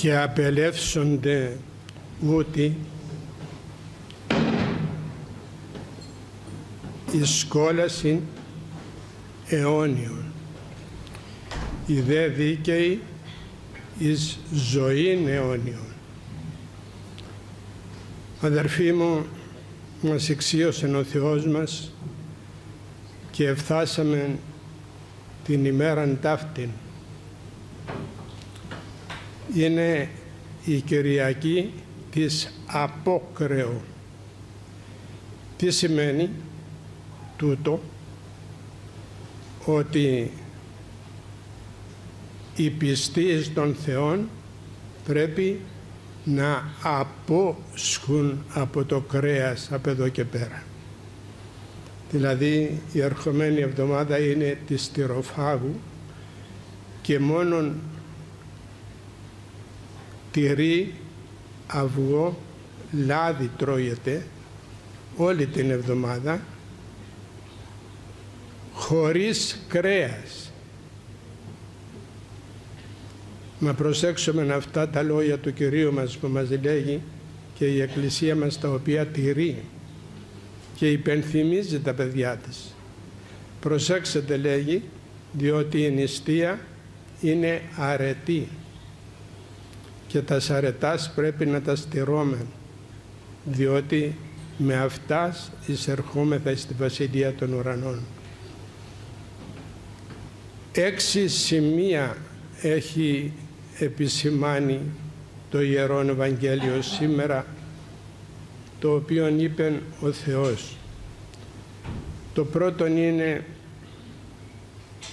και απελεύσονται ούτε εις κόλαση αιώνιων. Οι δε δίκαιοι εις ζωήν αιώνιων. Αδερφοί μου, μας εξίωσε ο Θεός μας και εφτάσαμε την ημέραν ταύτην. Είναι η Κυριακή της Απόκρεου. Τι σημαίνει τούτο, ότι οι πιστοί των Θεών πρέπει να απόσχουν από το κρέας από εδώ και πέρα. Δηλαδή η ερχομένη εβδομάδα είναι της στυροφάγου και μόνον τυρί, αυγό, λάδι τρώγεται όλη την εβδομάδα χωρίς κρέας. Μα προσέξουμε αυτά τα λόγια του Κυρίου μας που μας λέγει και η Εκκλησία μας τα οποία τηρεί και υπενθυμίζει τα παιδιά της. Προσέξτε λέγει διότι η νηστεία είναι αρετή και τα αρετάς πρέπει να τα στηρώμε διότι με αυτάς εισερχόμεθα στη Βασιλεία των Ουρανών. Έξι σημεία έχει επισημάνει το Ιερόν Ευαγγέλιο σήμερα το οποίο είπε ο Θεός. Το πρώτο είναι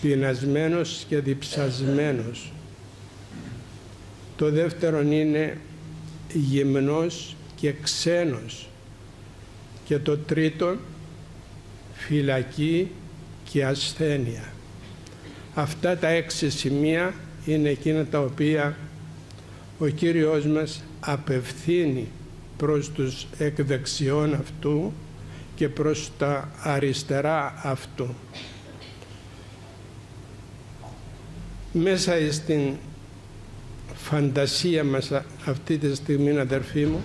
πεινασμένος και διψασμένος. Το δεύτερο είναι γυμνός και ξένος. Και το τρίτο φυλακή και ασθένεια. Αυτά τα έξι σημεία είναι εκείνα τα οποία ο Κύριος μας απευθύνει προς τους εκδεξιών αυτού και προς τα αριστερά αυτού. Μέσα στην φαντασία μας αυτή τη στιγμή αδερφοί μου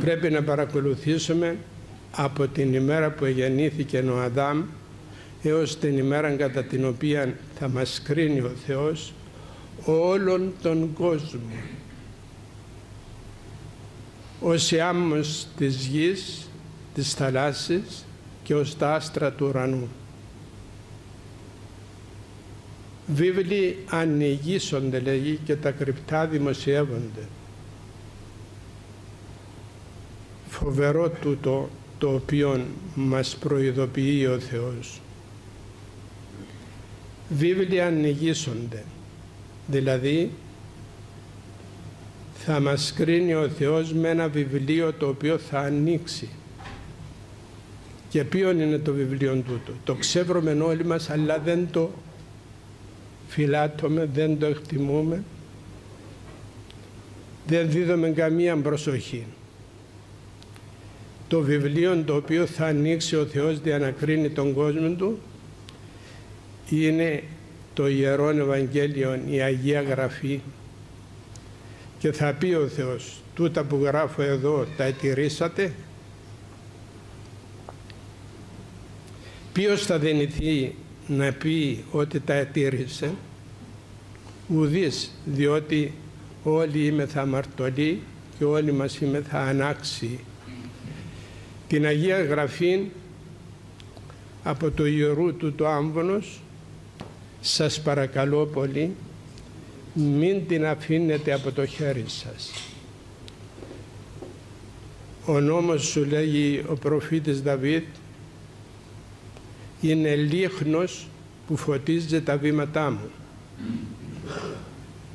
πρέπει να παρακολουθήσουμε από την ημέρα που γεννήθηκε ο Αδάμ έως την ημέρα κατά την οποία θα μας κρίνει ο Θεός όλον τον κόσμο. Ως άμμος της γης, της θαλάσσης και ως τα άστρα του ουρανού. Βίβλοι ανοιγήσονται λέγει και τα κρυπτά δημοσιεύονται. Φοβερό τούτο το οποίο μας προειδοποιεί ο Θεός βίβλοι ανοιγήσονται. Δηλαδή θα μας κρίνει ο Θεός με ένα βιβλίο το οποίο θα ανοίξει. Και ποιο είναι το βιβλίο τούτο; Το ξέρουμε όλοι μας αλλά δεν το φυλάττουμε, δεν το εκτιμούμε. Δεν δίδουμε καμία προσοχή. Το βιβλίο το οποίο θα ανοίξει ο Θεός για να κρίνει τον κόσμο του είναι το Ιερό Ευαγγέλιο, η Αγία Γραφή και θα πει ο Θεός τούτα που γράφω εδώ τα ετηρήσατε ποιος θα δυνηθεί να πει ότι τα ετήρησε ουδής διότι όλοι είμαι θα αμαρτωλοί και όλοι μας είμαι θα ανάξιοι την Αγία Γραφή από το ιερού του το άμβονος σας παρακαλώ πολύ μην την αφήνετε από το χέρι σας. Ο νόμος σου λέγει ο προφήτης Δαβίδ είναι λίχνος που φωτίζει τα βήματά μου.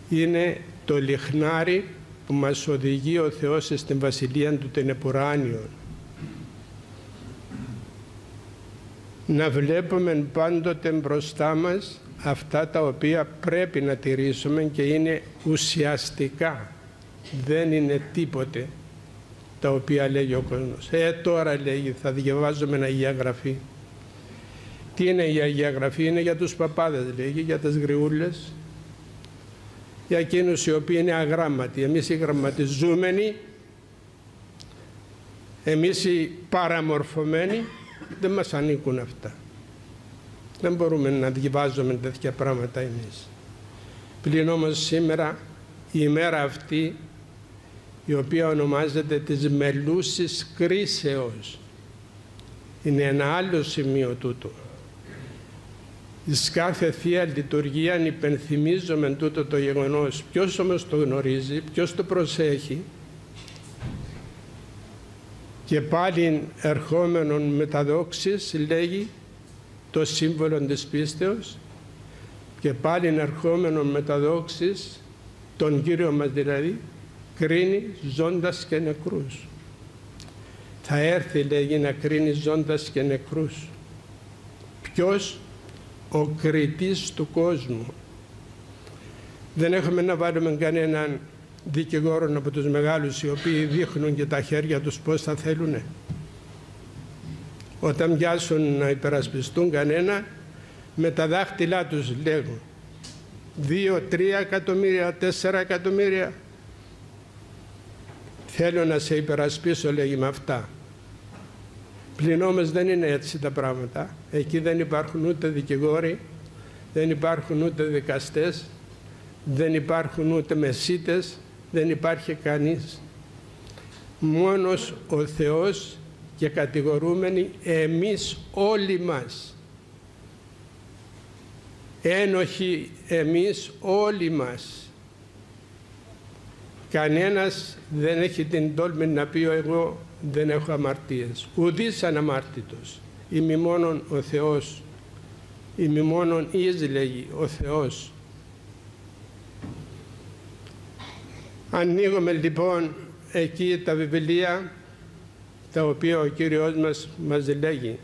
Είναι το λιχνάρι που μας οδηγεί ο Θεός στην Βασιλεία του Τενεπουράνιων. Να βλέπουμε πάντοτε μπροστά μας αυτά τα οποία πρέπει να τηρήσουμε και είναι ουσιαστικά. Δεν είναι τίποτε τα οποία λέγει ο κόσμος. Ε, τώρα λέγει, θα διαβάζουμε Αγία Γραφή. Τι είναι η Αγία Γραφή, είναι για τους παπάδες λέγει, για τις γριούλες. για εκείνους οι οποίοι είναι αγράμματοι. Εμείς οι γραμματιζούμενοι, εμείς οι παραμορφωμένοι, δεν μας ανήκουν αυτά. Δεν μπορούμε να διαβάζουμε τέτοια πράγματα εμείς. Πλην όμως σήμερα η ημέρα αυτή η οποία ονομάζεται της μελούσης κρίσεως είναι ένα άλλο σημείο τούτο. Εις κάθε Θεία Λειτουργία υπενθυμίζομαι τούτο το γεγονός. Ποιος όμως το γνωρίζει, ποιος το προσέχει; Και πάλι ερχόμενον μεταδόξης λέγει το σύμβολο της πίστεως και πάλι ερχόμενον μεταδόξης τον Κύριο μας δηλαδή κρίνει ζώντας και νεκρούς. Θα έρθει λέγει να κρίνει ζώντας και νεκρούς. Ποιος ο κριτής του κόσμου. Δεν έχουμε να βάλουμε κανέναν δικηγόρο από τους μεγάλους οι οποίοι δείχνουν και τα χέρια τους πώς θα θέλουνε. Όταν μοιάσουν να υπερασπιστούν κανένα με τα δάχτυλά τους λέγουν δύο, τρία εκατομμύρια, τέσσερα εκατομμύρια θέλω να σε υπερασπίσω λέγει με αυτά. Πλην όμως δεν είναι έτσι τα πράγματα. Εκεί δεν υπάρχουν ούτε δικηγόροι, δεν υπάρχουν ούτε δικαστές, δεν υπάρχουν ούτε μεσίτες, δεν υπάρχει κανείς. Μόνος ο Θεός και κατηγορούμενοι εμείς όλοι μας. Ένοχοι εμείς όλοι μας. Κανένας δεν έχει την τόλμη να πει εγώ δεν έχω αμαρτίες. Ουδής αναμάρτητος. Είμαι μόνον ο Θεός. Είμαι μόνον εις λέγει ο Θεός. Ανοίγουμε λοιπόν εκεί τα βιβλία τα οποία ο Κύριος μας μας λέγει.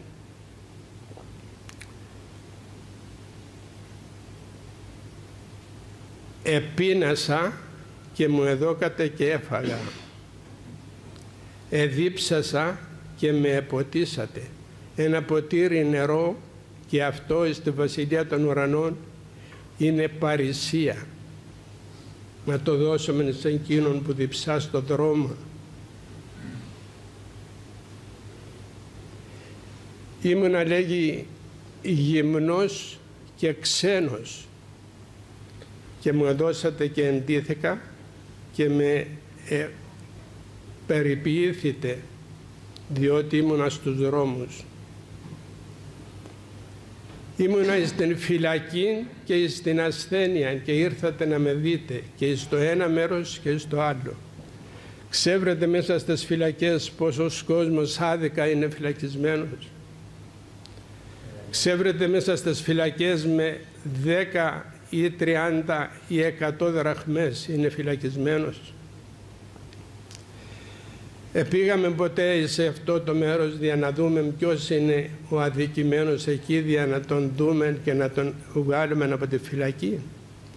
Επίνασα και μου εδώκατε και έφαγα. Εδίψασα και με εποτίσατε. Ένα ποτήρι νερό και αυτό στη Βασιλεία των Ουρανών είναι παρησία. Να το δώσουμε σε εκείνον που διψά στο δρόμο. Ήμουνα λέγει γυμνός και ξένος και μου δώσατε και εντίθηκα και με ε, περιποιήθητε διότι ήμουνα στους δρόμους. Ήμουνα στην φυλακή και στην ασθένεια και ήρθατε να με δείτε και στο ένα μέρος και στο άλλο. Ξέβρετε μέσα στις φυλακές πόσος κόσμος άδικα είναι φυλακισμένος. Ξέβρετε μέσα στις φυλακές με 10 ή 30 ή 100 δραχμές είναι φυλακισμένος. Επήγαμε ποτέ σε αυτό το μέρος για να δούμε ποιος είναι ο αδικημένος εκεί για να τον δούμε και να τον βγάλουμε από τη φυλακή.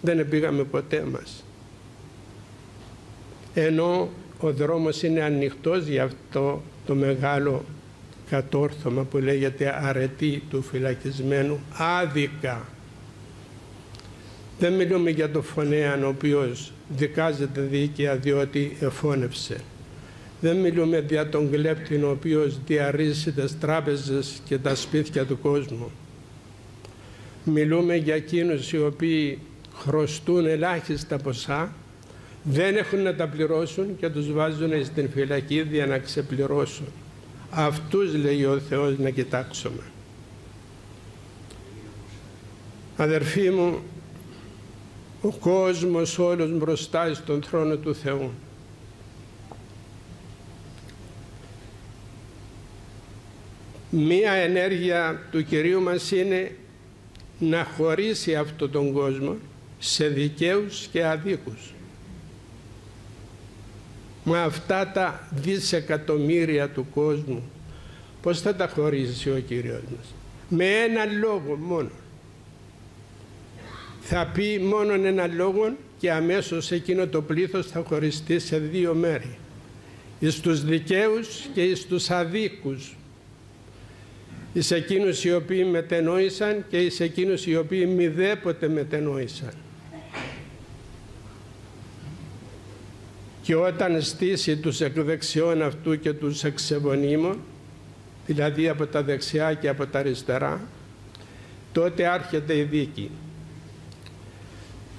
Δεν επήγαμε ποτέ μας. Ενώ ο δρόμος είναι ανοιχτός για αυτό το μεγάλο κατόρθωμα που λέγεται αρετή του φυλακισμένου άδικα. Δεν μιλούμε για το φωνέα ο οποίος δικάζεται δίκαια διότι εφώνευσε. Δεν μιλούμε για τον κλέπτη ο οποίος διαρρήσει τις τράπεζες και τα σπίτια του κόσμου. Μιλούμε για εκείνους οι οποίοι χρωστούν ελάχιστα ποσά, δεν έχουν να τα πληρώσουν και τους βάζουν στην φυλακή για να ξεπληρώσουν. Αυτούς λέει ο Θεός να κοιτάξουμε. Αδερφοί μου, ο κόσμος όλος μπροστά στον θρόνο του Θεού. Μία ενέργεια του Κυρίου μας είναι να χωρίσει αυτόν τον κόσμο σε δικαίους και αδίκους. Με αυτά τα δισεκατομμύρια του κόσμου πώς θα τα χωρίσει ο Κύριος μας; Με ένα λόγο μόνο. Θα πει μόνο ένα λόγο και αμέσως εκείνο το πλήθος θα χωριστεί σε δύο μέρη. Εις τους δικαίους και εις τους αδίκους εις εκείνους οι οποίοι μετενόησαν και εις εκείνους οι οποίοι μηδέποτε μετενόησαν. και όταν στήσει τους εκδεξιών αυτού και τους εξεβονίμων, δηλαδή από τα δεξιά και από τα αριστερά, τότε άρχεται η δίκη.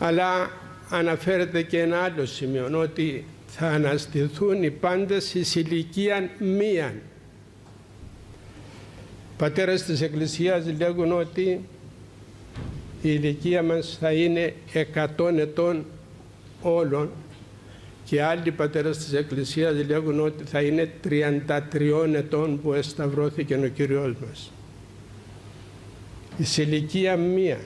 Αλλά αναφέρεται και ένα άλλο σημείο, ότι θα αναστηθούν οι πάντες εις ηλικία μίαν. Πατέρες της Εκκλησίας λέγουν ότι η ηλικία μας θα είναι 100 ετών όλων και άλλοι πατέρες της Εκκλησίας λέγουν ότι θα είναι 33 ετών που εσταυρώθηκε ο Κυριός μας. Η ηλικία μία.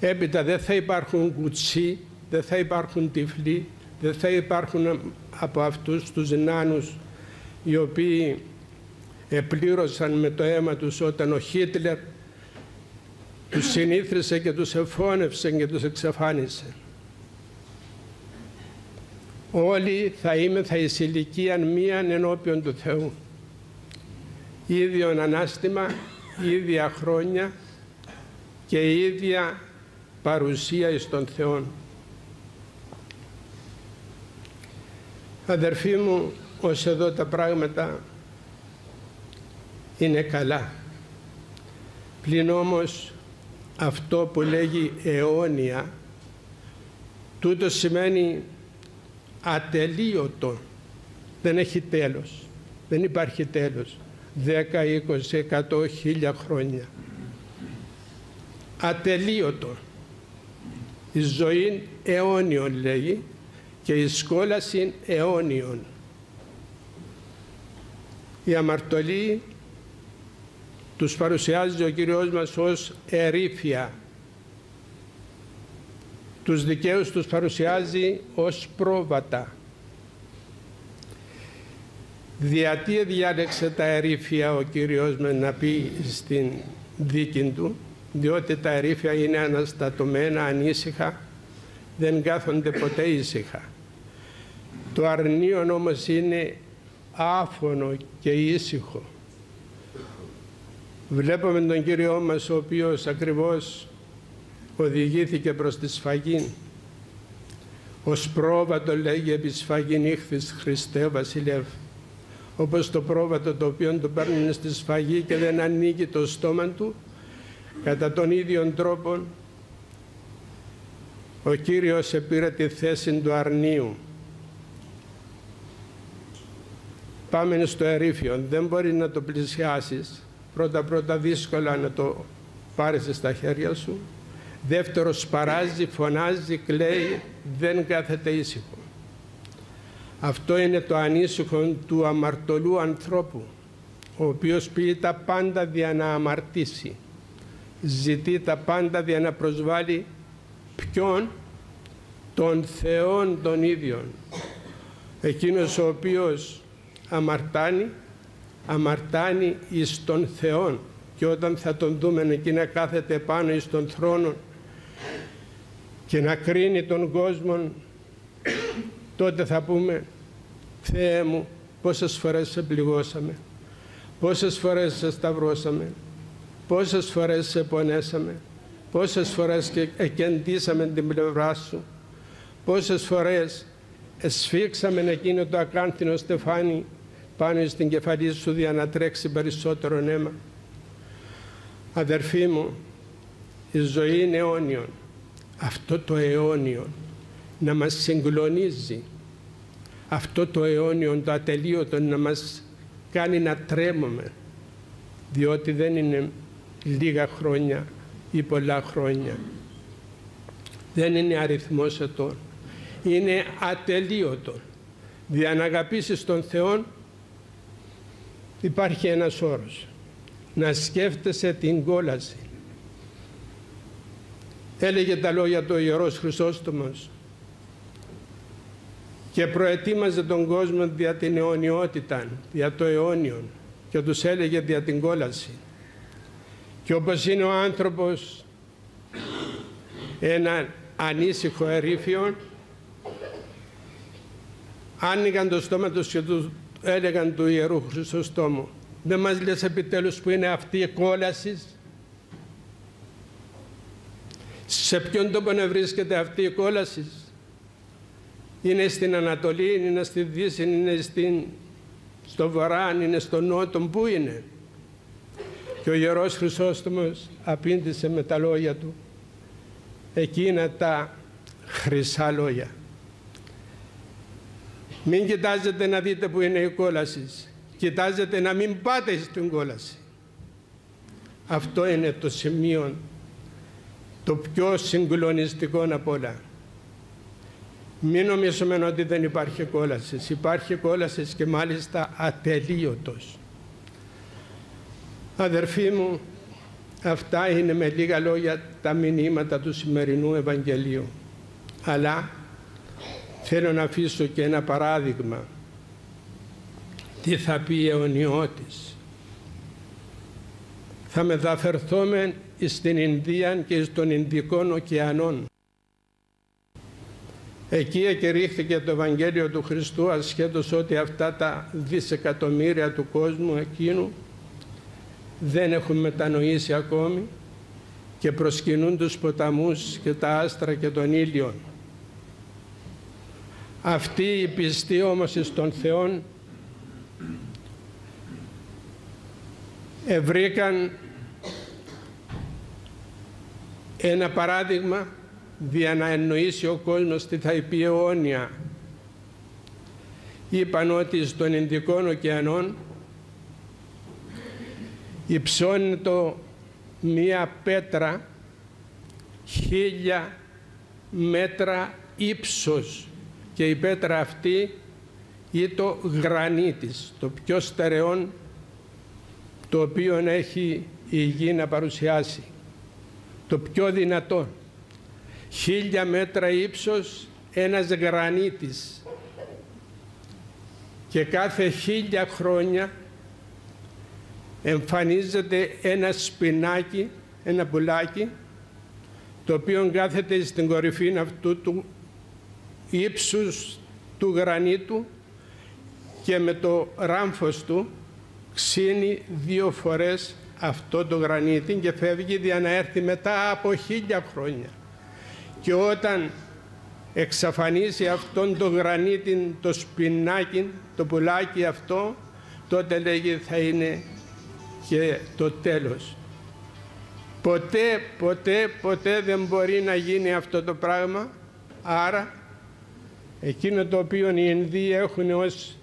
Έπειτα δεν θα υπάρχουν κουτσί, δεν θα υπάρχουν τυφλοί, δεν θα υπάρχουν από αυτούς τους νάνους οι οποίοι επλήρωσαν με το αίμα τους όταν ο Χίτλερ τους συνήθρισε και τους εφώνευσε και τους εξαφάνισε. Όλοι θα είμαι θα εις ηλικίαν μίαν ενώπιον του Θεού. Ίδιον ανάστημα, ίδια χρόνια και ίδια παρουσία εις τον Θεό. Αδερφοί μου, ως εδώ τα πράγματα είναι καλά. Πλην όμως αυτό που λέγει αιώνια, τούτο σημαίνει ατελείωτο. Δεν έχει τέλος. Δεν υπάρχει τέλος. 10, 20, 100, χίλια χρόνια. Ατελείωτο. Η ζωή αιώνιον λέγει και η σκόλαση αιώνιον. Η αμαρτωλή τους παρουσιάζει ο Κύριος μας ως ερήφια. Τους δικαίους τους παρουσιάζει ως πρόβατα. Γιατί διάλεξε τα ερήφια ο Κύριος με να πει στην δίκη του, διότι τα ερήφια είναι αναστατωμένα, ανήσυχα, δεν κάθονται ποτέ ήσυχα. Το αρνίον όμως είναι άφωνο και ήσυχο. Βλέπουμε τον Κύριό μας ο οποίος ακριβώς οδηγήθηκε προς τη σφαγή. Ως πρόβατο λέγει επί σφαγή νύχθης Χριστέ Βασιλεύ. Όπως το πρόβατο το οποίο το παίρνουν στη σφαγή και δεν ανοίγει το στόμα του, κατά τον ίδιο τρόπο ο Κύριος επήρε τη θέση του αρνίου. Πάμε στο ερήφιο, δεν μπορεί να το πλησιάσεις πρώτα πρώτα δύσκολα να το πάρεις στα χέρια σου. Δεύτερος σπαράζει, φωνάζει, κλαίει, δεν κάθεται ήσυχο. Αυτό είναι το ανήσυχο του αμαρτωλού ανθρώπου, ο οποίος πει τα πάντα για να αμαρτήσει. Ζητεί τα πάντα για να προσβάλλει ποιον, τον Θεόν τον ίδιον. Εκείνος ο οποίος αμαρτάνει αμαρτάνει εις τον Θεόν και όταν θα τον δούμε εκεί να κάθεται πάνω εις τον θρόνο και να κρίνει τον κόσμο τότε θα πούμε Θεέ μου πόσες φορές σε πληγώσαμε πόσες φορές σε σταυρώσαμε πόσες φορές σε πονέσαμε πόσες φορές και εκεντήσαμε την πλευρά σου πόσες φορές εσφίξαμε εκείνο το ακάνθινο στεφάνι πάνω στην κεφαλή σου για να τρέξει περισσότερο αίμα. Αδερφοί μου, η ζωή είναι αιώνιον. Αυτό το αιώνιο να μας συγκλονίζει. Αυτό το αιώνιο, το ατελείωτο να μας κάνει να τρέμουμε. Διότι δεν είναι λίγα χρόνια ή πολλά χρόνια. Δεν είναι αριθμός ετών. Είναι ατελείωτο. Δια να αγαπήσεις τον Θεό υπάρχει ένας όρος. Να σκέφτεσαι την κόλαση. Έλεγε τα λόγια του Ιερός Χρυσόστομος και προετοίμαζε τον κόσμο δια την αιωνιότητα, δια το αιώνιον και τους έλεγε δια την κόλαση. Και όπως είναι ο άνθρωπος ένα ανήσυχο ερήφιο, άνοιγαν το στόμα τους και τους έλεγαν του Ιερού Χρυσοστόμου δεν μας λες επιτέλους που είναι αυτή η κόλαση; Σε ποιον τόπο να βρίσκεται αυτή η κόλαση; Είναι στην Ανατολή, είναι στη Δύση, είναι στην, στο Βορρά, είναι στο Νότο, πού είναι; Και ο Ιερός Χρυσόστομος απήντησε με τα λόγια του εκείνα τα χρυσά λόγια. Μην κοιτάζετε να δείτε που είναι η κόλαση. Κοιτάζετε να μην πάτε στην κόλαση. Αυτό είναι το σημείο το πιο συγκλονιστικό από όλα. Μην νομίζουμε ότι δεν υπάρχει κόλαση. Υπάρχει κόλαση και μάλιστα ατελείωτος. Αδερφοί μου, αυτά είναι με λίγα λόγια τα μηνύματα του σημερινού Ευαγγελίου. Αλλά θέλω να αφήσω και ένα παράδειγμα. Τι θα πει αιωνιώτης. Θα μεταφερθούμε στην Ινδία και στον Ινδικών ωκεανών. Εκεί εκηρύχθηκε το Ευαγγέλιο του Χριστού ασχέτως ότι αυτά τα δισεκατομμύρια του κόσμου εκείνου δεν έχουν μετανοήσει ακόμη και προσκυνούν τους ποταμούς και τα άστρα και τον ήλιο. Αυτοί οι πιστοί όμως στον Θεόν ευρήκαν ένα παράδειγμα για να εννοήσει ο κόσμος τι θα πει αιώνια. Είπαν ότι στον Ινδικό ωκεανό υψώνεται μία πέτρα χίλια μέτρα ύψος. Και η πέτρα αυτή ή το γρανίτης, το πιο στερεόν το οποίο έχει η γη να παρουσιάσει, το πιο δυνατό. Χίλια μέτρα ύψος ένας γρανίτης. Και κάθε χίλια χρόνια εμφανίζεται ένα σπινάκι, ένα πουλάκι, το οποίο κάθεται στην κορυφή αυτού του ύψους του γρανίτου και με το ράμφος του ξύνει δύο φορές αυτό το γρανίτι και φεύγει για να έρθει μετά από χίλια χρόνια. Και όταν εξαφανίσει αυτόν το γρανίτι, το σπινάκι, το πουλάκι αυτό, τότε λέγει θα είναι και το τέλος. Ποτέ, ποτέ, ποτέ δεν μπορεί να γίνει αυτό το πράγμα. Άρα, εκείνο το οποίο οι Ινδοί έχουν ως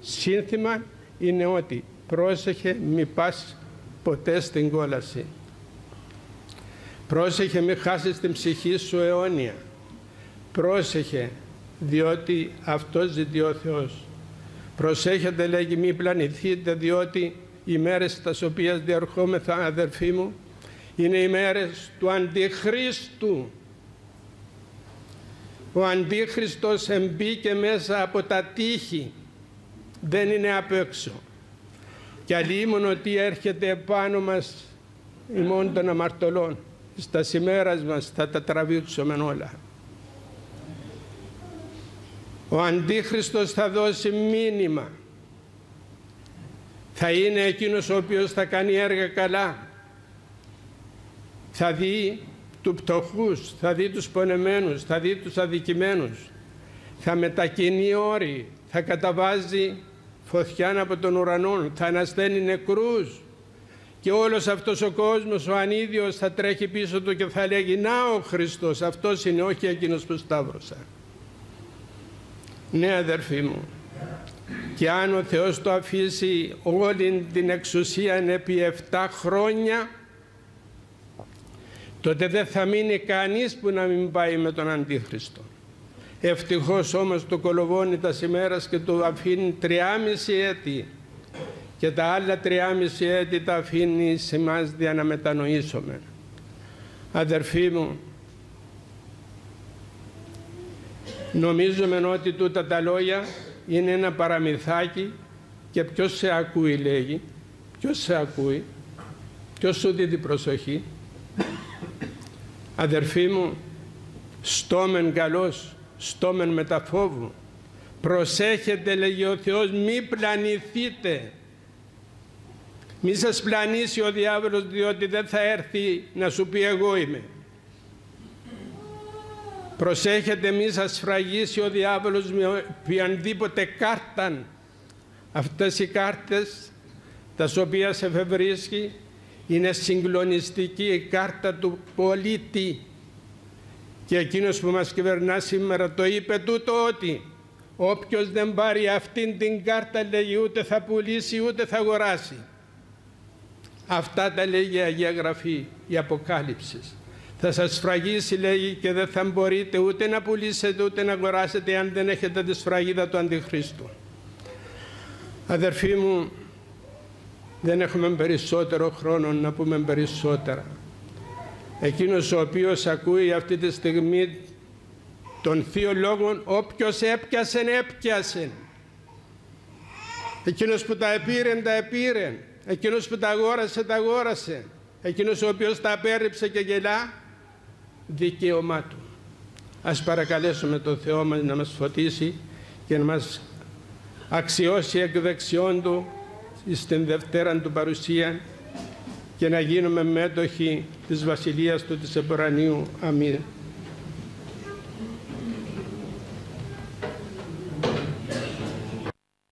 σύνθημα είναι ότι πρόσεχε μη πας ποτέ στην κόλαση. Πρόσεχε μη χάσεις την ψυχή σου αιώνια. Πρόσεχε διότι αυτό ζητεί ο Θεός. Προσέχετε λέγει μη πλανηθείτε διότι οι μέρες στις οποίες διαρχόμεθα αδερφοί μου είναι οι μέρες του Αντιχρίστου. Ο Αντίχριστος εμπήκε μέσα από τα τείχη, δεν είναι απ' έξω. Και αλλήμον ότι έρχεται επάνω μας ημών των αμαρτωλών. Στα σημέρας μας θα τα τραβήξουμε όλα. Ο Αντίχριστος θα δώσει μήνυμα θα είναι εκείνος ο οποίος θα κάνει έργα καλά. Θα δει του πτωχούς, θα δει τους πονεμένους, θα δει τους αδικημένους. Θα μετακινεί όροι, θα καταβάζει φωτιά από τον ουρανό, θα ανασταίνει νεκρούς. Και όλος αυτός ο κόσμος, ο ανίδιος, θα τρέχει πίσω του και θα λέγει «Να ο Χριστός, αυτός είναι, όχι εκείνος που σταύρωσα». Ναι αδερφοί μου, και αν ο Θεός το αφήσει όλη την εξουσία επί 7 χρόνια τότε δεν θα μείνει κανείς που να μην πάει με τον Αντίχριστο. Ευτυχώς όμως το κολοβώνει τα σημέρας και το αφήνει 3,5 έτη και τα άλλα 3,5 έτη τα αφήνει σε εμάς για να μετανοήσουμε. Αδερφοί μου, νομίζουμε ότι τούτα τα λόγια είναι ένα παραμυθάκι και ποιος σε ακούει λέγει, ποιος σε ακούει, ποιος σου δίνει προσοχή. Αδερφοί μου, στόμεν καλός, στόμεν μεταφόβου. Προσέχετε λέγει ο Θεός, μη πλανηθείτε. Μη σας πλανήσει ο διάβολος διότι δεν θα έρθει να σου πει εγώ είμαι. Προσέχετε μη σας φραγίσει ο διάβολος με οποιανδήποτε κάρταν. Αυτές οι κάρτες τα οποία σε εφευρίσκει είναι συγκλονιστική η κάρτα του πολίτη. Και εκείνος που μας κυβερνά σήμερα το είπε τούτο ότι όποιος δεν πάρει αυτήν την κάρτα λέγει ούτε θα πουλήσει ούτε θα αγοράσει. Αυτά τα λέγει η Αγία Γραφή, η Αποκάλυψη. Θα σας σφραγίσει λέγει και δεν θα μπορείτε ούτε να πουλήσετε ούτε να αγοράσετε αν δεν έχετε τη σφραγίδα του Αντιχρίστου. Αδερφοί μου, δεν έχουμε περισσότερο χρόνο να πούμε περισσότερα. Εκείνος ο οποίος ακούει αυτή τη στιγμή των θείο λόγων, όποιος έπιασε, έπιασε. Εκείνος που τα επήρε, τα επήρε. Εκείνος που τα αγόρασε, τα αγόρασε. Εκείνος ο οποίος τα απέρριψε και γελά, δικαίωμά του. Ας παρακαλέσουμε τον Θεό μας να μας φωτίσει και να μας αξιώσει εκ δεξιών Του στην Δευτέρα Του παρουσία και να γίνουμε μέτοχοι της Βασιλείας Του της Εμπορανίου. Αμήν.